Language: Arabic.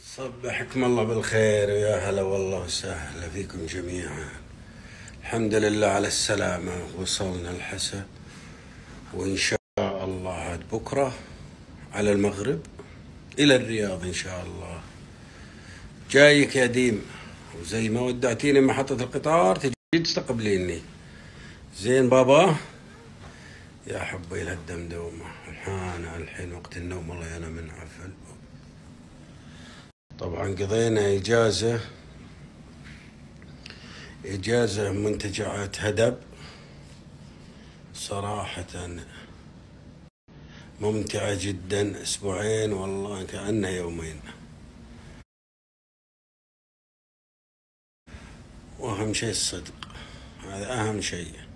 صبحكم الله بالخير ويا هلا والله وسهلا فيكم جميعا. الحمد لله على السلامة وصلنا الحسا وإن شاء الله عاد بكرة على المغرب إلى الرياض إن شاء الله. جايك يا ديم وزي ما ودعتيني محطة القطار تجي تستقبليني. زين بابا؟ يا حبي لهالدمدومة الحين الحين وقت النوم والله أنا منعفل. طبعا قضينا إجازة إجازة منتجعات هدب. صراحة ممتعة جدا أسبوعين والله كأنه يومين. وأهم شيء الصدق هذا أهم شيء.